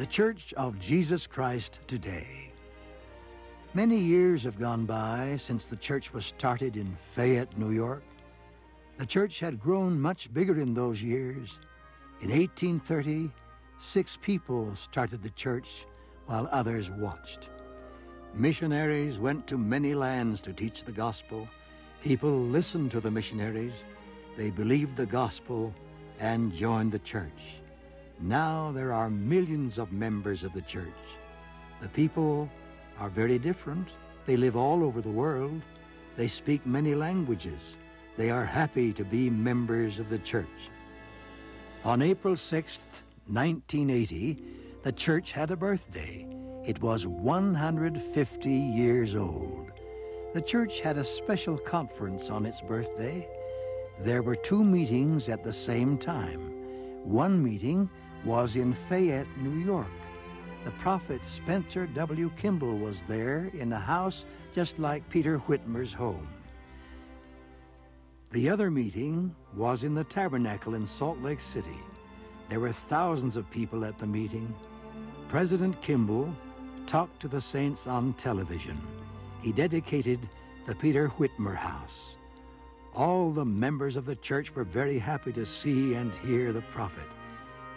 The Church of Jesus Christ today. Many years have gone by since the church was started in Fayette, New York. The church had grown much bigger in those years. In 1830, six people started the church while others watched. Missionaries went to many lands to teach the gospel. People listened to the missionaries. They believed the gospel and joined the church. Now there are millions of members of the church. The people are very different. They live all over the world. They speak many languages. They are happy to be members of the church. On April 6th, 1980, the church had a birthday. It was 150 years old. The church had a special conference on its birthday. There were two meetings at the same time. One meeting was in Fayette, New York. The prophet Spencer W. Kimball was there in a house just like Peter Whitmer's home. The other meeting was in the tabernacle in Salt Lake City. There were thousands of people at the meeting. President Kimball talked to the saints on television. He dedicated the Peter Whitmer House. All the members of the church were very happy to see and hear the prophet.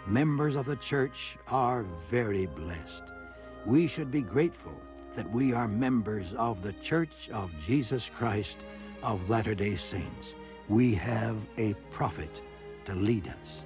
Members of the church are very blessed. We should be grateful that we are members of the Church of Jesus Christ of Latter day Saints. We have a prophet to lead us.